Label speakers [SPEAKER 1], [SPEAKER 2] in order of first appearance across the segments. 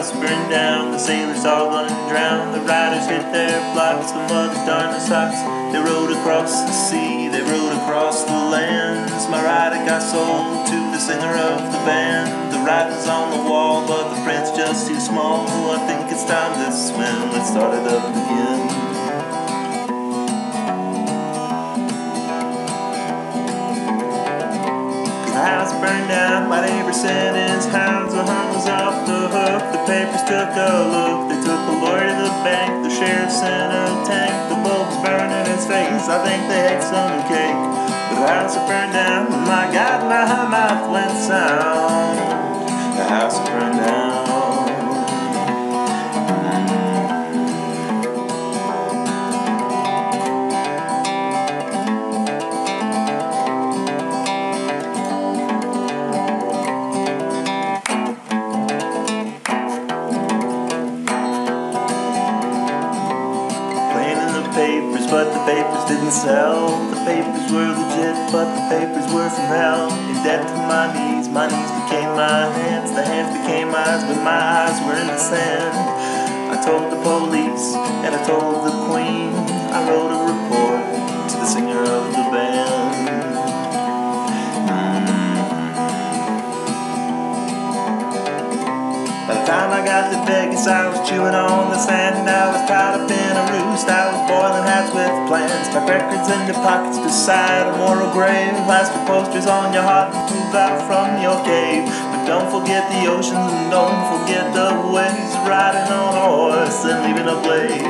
[SPEAKER 1] house burned down, the sailors all gone and drowned. The riders hit their blocks, the mothers darned their socks. They rode across the sea, they rode across the lands. My rider got sold to the singer of the band. The writing's on the wall, but the print's just too small. I think it's time to swim. Let's start it up again. House burned down, my neighbor said his hounds. The house was off the hook. The papers took a look, they took a lawyer to the bank. The sheriff sent a tank, the bulbs burned in his face. I think they ate some cake. The house burned down, my God, my papers, but the papers didn't sell. The papers were legit, but the papers were from hell. In debt to my knees, my knees became my hands, the hands became eyes, but my eyes were in the sand. I told the police and I told the queen. I wrote a report to the singer of the By the time I got to Vegas, I was chewing on the sand and I was tied up in a roost. I was boiling hats with plans, tuck records in your pockets beside a moral grave. Plaster posters on your heart and move out from your cave. But don't forget the oceans and don't forget the waves. Riding on a horse and leaving a blaze.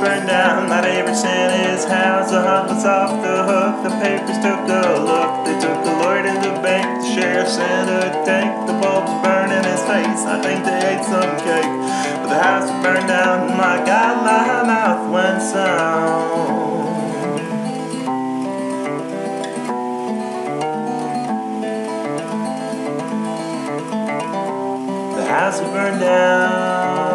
[SPEAKER 1] Burned down, my neighbor sent his house. The hunt was off the hook, the papers took a look. They took a lawyer in the bank, the sheriff sent a tank. The bulbs burned in his face, I think they ate some cake. But the house was burned down, my God, my mouth went sound. The house was burned down.